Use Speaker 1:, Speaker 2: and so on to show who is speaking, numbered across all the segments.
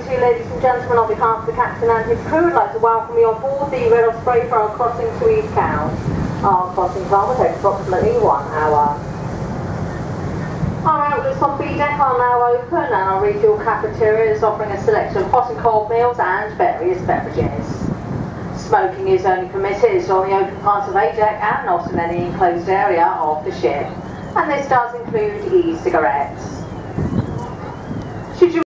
Speaker 1: you, ladies and gentlemen, on behalf of the captain and his crew, I'd like to welcome you on board the Red Osprey for our crossing to East Cowes. Our crossing time will take approximately one hour. Our outlets on B deck are now open and our refuel cafeteria is offering a selection of hot and cold meals and various beverages. Smoking is only permitted on the open part of A deck and not in any enclosed area of the ship. And this does include e-cigarettes. Should you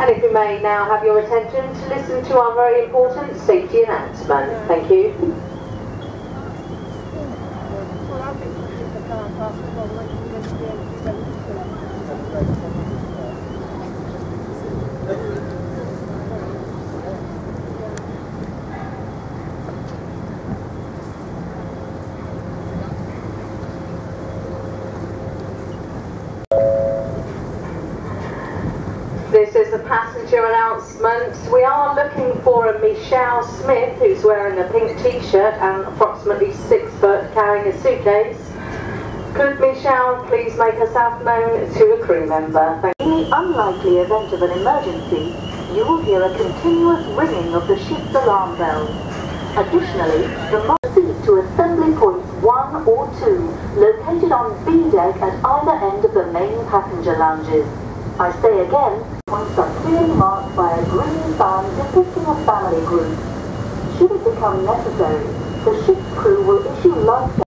Speaker 1: and if you may now have your attention to listen to our very important safety announcement. Thank you. This is a passenger announcement. We are looking for a Michelle Smith who's wearing a pink t-shirt and approximately six foot carrying a suitcase. Could Michelle please make herself known to a crew member? Thank
Speaker 2: In the unlikely event of an emergency, you will hear a continuous ringing of the ship's alarm bells. Additionally, the must proceed to assembly points 1 or 2, located on B deck at either end of the main passenger lounges. I say again, points are clearly marked by a green band depicting a family group. Should it become necessary, the ship's crew will issue life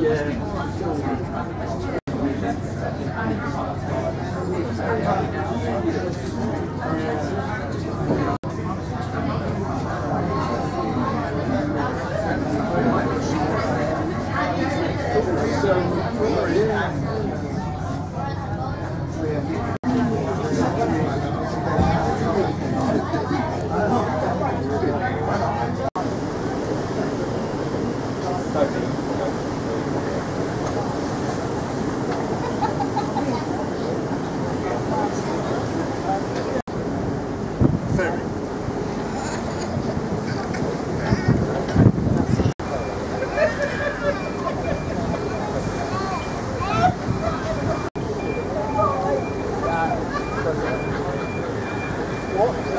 Speaker 3: Yeah.
Speaker 4: Carriage